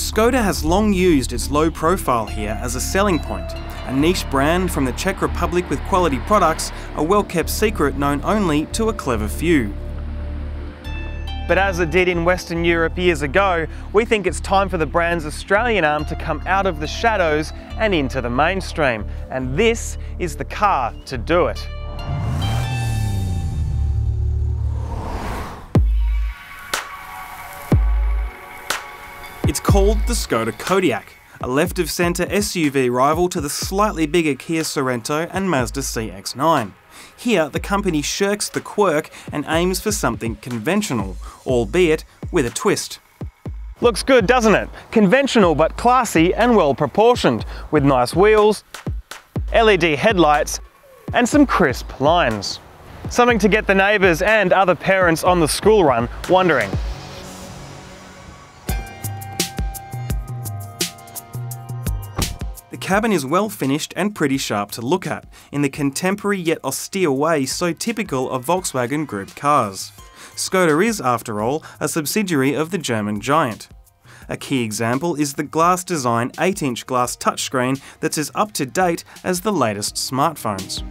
Skoda has long used its low profile here as a selling point, a niche brand from the Czech Republic with quality products, a well kept secret known only to a clever few. But as it did in Western Europe years ago, we think it's time for the brand's Australian arm to come out of the shadows and into the mainstream. And this is the car to do it. It's called the Skoda Kodiaq, a left-of-centre SUV rival to the slightly bigger Kia Sorento and Mazda CX-9. Here, the company shirks the quirk and aims for something conventional, albeit with a twist. Looks good, doesn't it? Conventional but classy and well proportioned, with nice wheels, LED headlights, and some crisp lines. Something to get the neighbours and other parents on the school run wondering, cabin is well finished and pretty sharp to look at, in the contemporary yet austere way so typical of Volkswagen Group cars. Skoda is, after all, a subsidiary of the German giant. A key example is the glass design 8 inch glass touchscreen that's as up to date as the latest smartphones.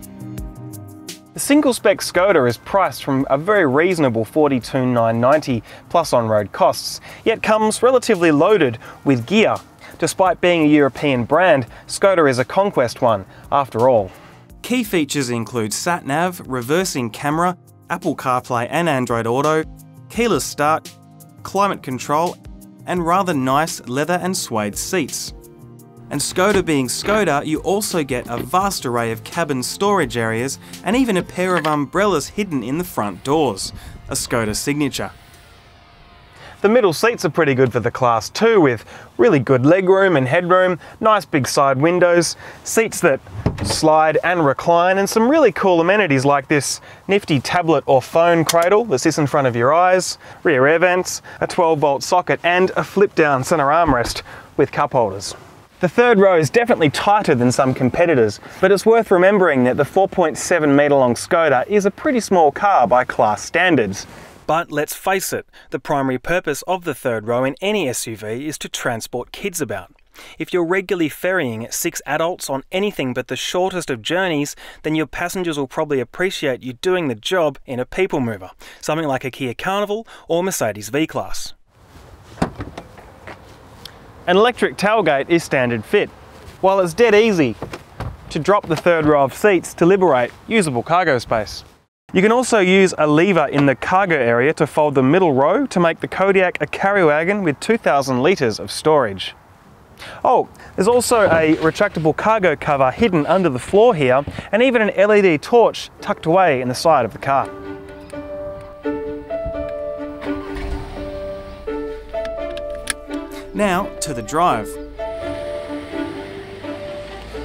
The single spec Skoda is priced from a very reasonable 42,990 plus on road costs, yet comes relatively loaded with gear Despite being a European brand, Skoda is a conquest one, after all. Key features include sat-nav, reversing camera, Apple CarPlay and Android Auto, keyless start, climate control, and rather nice leather and suede seats. And Skoda being Skoda, you also get a vast array of cabin storage areas and even a pair of umbrellas hidden in the front doors, a Skoda signature. The middle seats are pretty good for the Class 2 with really good legroom and headroom, nice big side windows, seats that slide and recline and some really cool amenities like this nifty tablet or phone cradle that sits in front of your eyes, rear air vents, a 12 volt socket and a flip down centre armrest with cup holders. The third row is definitely tighter than some competitors, but it's worth remembering that the 4.7 metre long Skoda is a pretty small car by class standards. But let's face it, the primary purpose of the third row in any SUV is to transport kids about. If you're regularly ferrying six adults on anything but the shortest of journeys, then your passengers will probably appreciate you doing the job in a people mover, something like a Kia Carnival or Mercedes V-Class. An electric tailgate is standard fit, while it's dead easy to drop the third row of seats to liberate usable cargo space. You can also use a lever in the cargo area to fold the middle row to make the Kodiaq a carry wagon with 2,000 litres of storage. Oh, there's also a retractable cargo cover hidden under the floor here and even an LED torch tucked away in the side of the car. Now to the drive.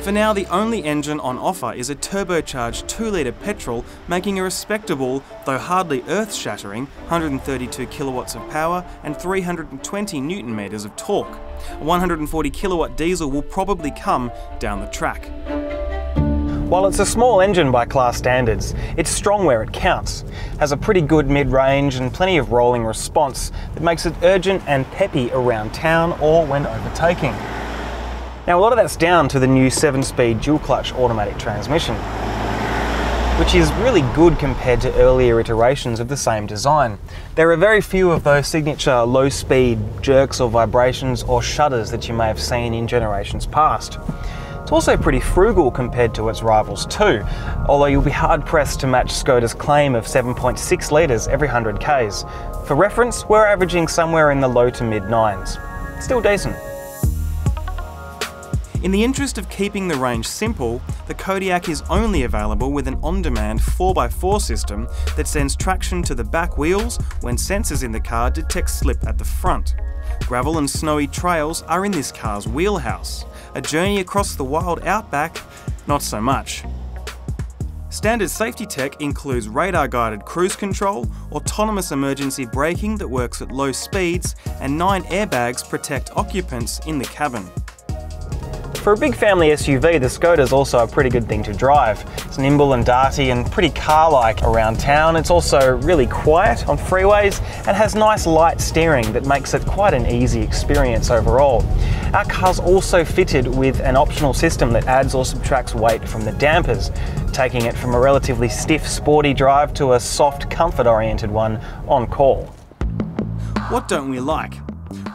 For now, the only engine on offer is a turbocharged 2 litre petrol, making a respectable, though hardly earth shattering, 132 kilowatts of power and 320 newton meters of torque. A 140 kilowatt diesel will probably come down the track. While it's a small engine by class standards, it's strong where it counts, has a pretty good mid-range and plenty of rolling response that makes it urgent and peppy around town or when overtaking. Now a lot of that's down to the new 7-speed dual-clutch automatic transmission, which is really good compared to earlier iterations of the same design. There are very few of those signature low-speed jerks or vibrations or shudders that you may have seen in generations past. It's also pretty frugal compared to its rivals too, although you'll be hard pressed to match Skoda's claim of 7.6 litres every 100 k's. For reference, we're averaging somewhere in the low to mid nines. Still decent. In the interest of keeping the range simple, the Kodiaq is only available with an on-demand 4x4 system that sends traction to the back wheels when sensors in the car detect slip at the front. Gravel and snowy trails are in this car's wheelhouse. A journey across the wild outback, not so much. Standard safety tech includes radar guided cruise control, autonomous emergency braking that works at low speeds, and nine airbags protect occupants in the cabin. For a big family SUV, the Skoda is also a pretty good thing to drive. It's nimble and darty and pretty car-like around town. It's also really quiet on freeways and has nice light steering that makes it quite an easy experience overall. Our car's also fitted with an optional system that adds or subtracts weight from the dampers, taking it from a relatively stiff sporty drive to a soft comfort-oriented one on call. What don't we like?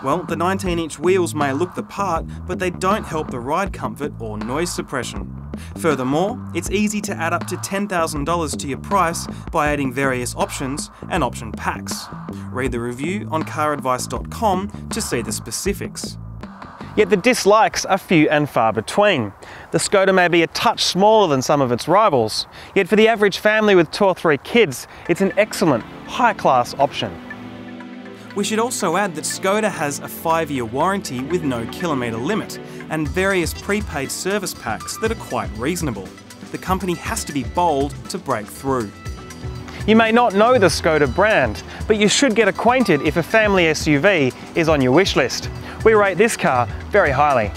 Well, the 19 inch wheels may look the part, but they don't help the ride comfort or noise suppression. Furthermore, it's easy to add up to $10,000 to your price by adding various options and option packs. Read the review on caradvice.com to see the specifics. Yet the dislikes are few and far between. The Skoda may be a touch smaller than some of its rivals, yet for the average family with two or three kids, it's an excellent, high-class option. We should also add that Skoda has a 5-year warranty with no kilometre limit and various prepaid service packs that are quite reasonable. The company has to be bold to break through. You may not know the Skoda brand, but you should get acquainted if a family SUV is on your wish list. We rate this car very highly.